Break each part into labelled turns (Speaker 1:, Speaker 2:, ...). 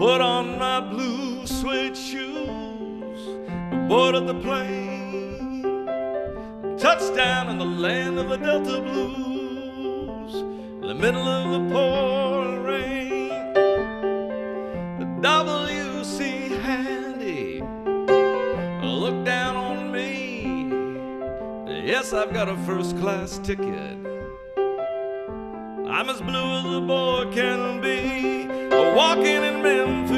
Speaker 1: my blue suede shoes, boarded the plane, touchdown in the land of the Delta Blues, in the middle of the pouring rain. The W.C. Handy looked down on me. Yes, I've got a first class ticket. I'm as blue as a boy can be, walking in Memphis,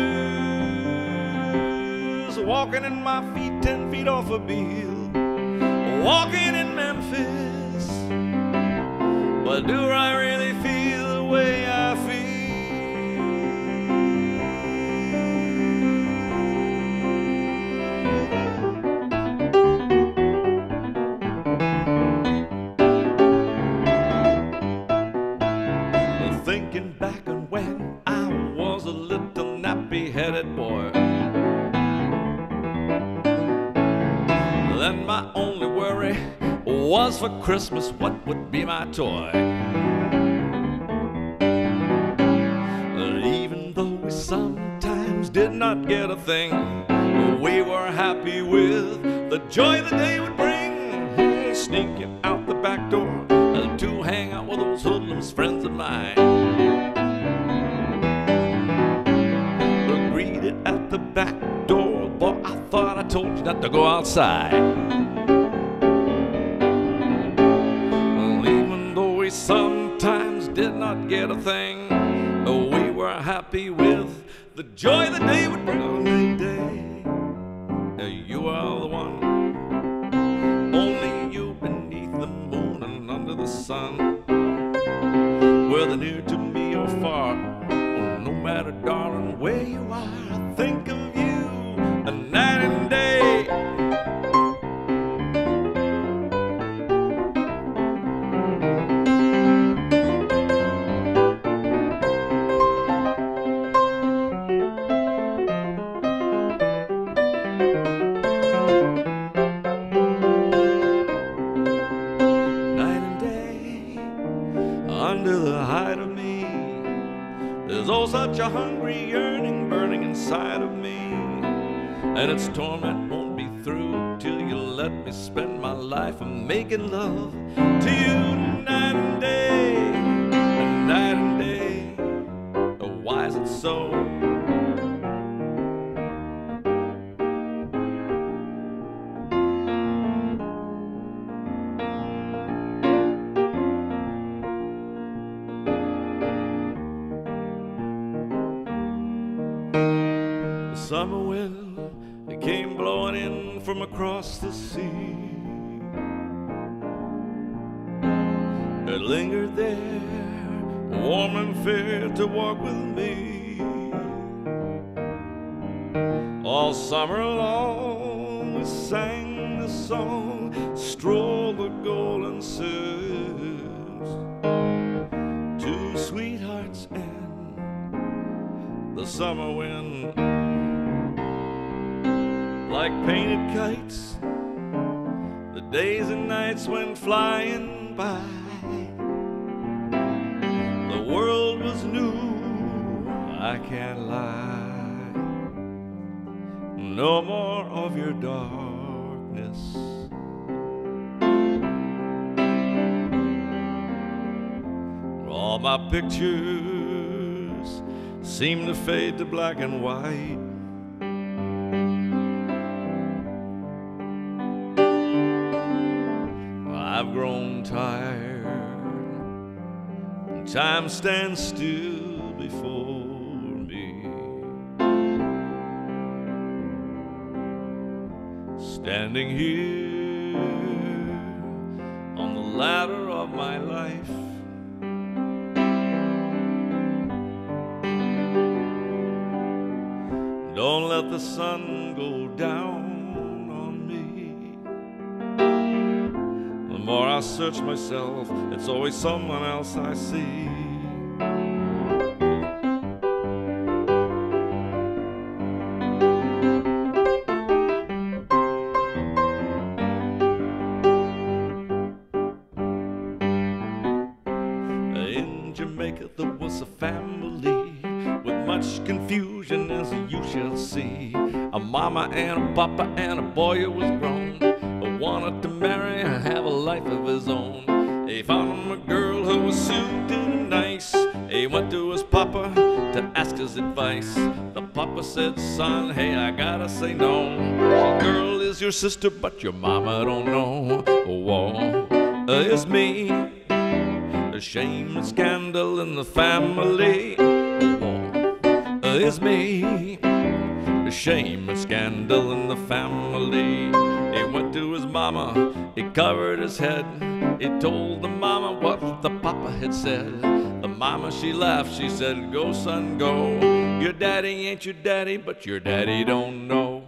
Speaker 1: walking in my feet ten feet off a Beale, walking in Memphis. But do I really was for Christmas what would be my toy. Even though we sometimes did not get a thing, we were happy with the joy the day would bring. Sneaking out the back door to hang out with those hoodlums, friends of mine. Greeted at the back door, boy, I thought I told you not to go outside. Sometimes did not get a thing, but we were happy with the joy the day would bring. Only day, you are the one. Under the hide of me. There's oh such a hungry yearning burning inside of me, and its torment won't be through till you let me spend my life making love to you The summer wind it came blowing in from across the sea. It lingered there, warm and fair to walk with me. All summer long we sang the song, strolled the golden sands. Summer wind like painted kites. The days and nights went flying by. The world was new, I can't lie. No more of your darkness. All my pictures seem to fade to black and white. I've grown tired, and time stands still before me. Standing here on the ladder of my life. Don't let the sun go down on me. The more I search myself, it's always someone else I see. In Jamaica, there was a family much confusion, as you shall see a mama and a papa and a boy who was grown. Wanted to marry and have a life of his own. He found him a girl who was suited and nice. He went to his papa to ask his advice. The papa said, Son, hey, I gotta say no. The girl is your sister, but your mama don't know. Whoa, it's me. A shame and scandal in the family. Whoa, it's me. Shame and scandal in the family. He went to his mama, he covered his head. He told the mama what the papa had said. The mama, she laughed, she said, Go, son, go. Your daddy ain't your daddy, but your daddy don't know.